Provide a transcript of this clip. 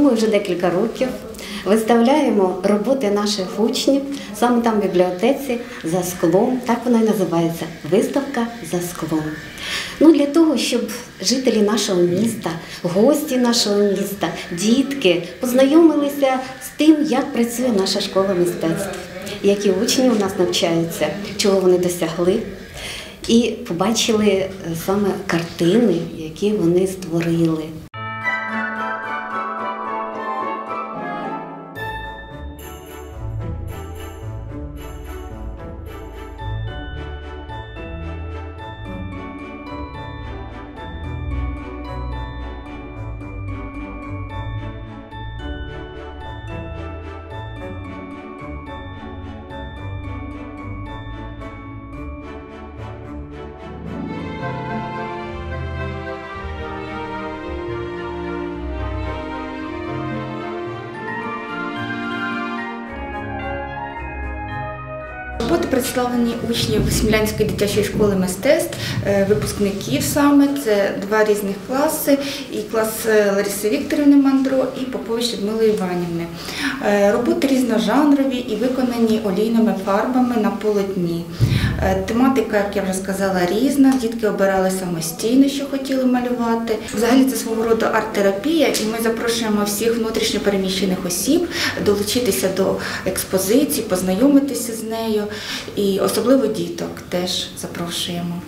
Ми вже декілька років виставляємо роботи наших учнів саме там в бібліотеці за склом. Так вона і називається виставка за склом. Ну, для того, щоб жителі нашого міста, гості нашого міста, дітки познайомилися з тим, як працює наша школа мистецтв, які учні у нас навчаються, чого вони досягли. І побачили саме картини, які вони створили. Роботи представлені учнів Смілянської дитячої школи мистецтв, е, випускників саме. Це два різних класи, і клас е, Лариси Вікторівни Мандро і Попович Людмили Іванівни. Е, Роботи різножанрові і виконані олійними фарбами на полотні. Е, Тематика, як я вже сказала, різна. Дітки обирали самостійно, що хотіли малювати. Взагалі це свого роду арт-терапія, і ми запрошуємо всіх внутрішньо переміщених осіб долучитися до експозиції, познайомитися з нею. І особливо діток теж запрошуємо.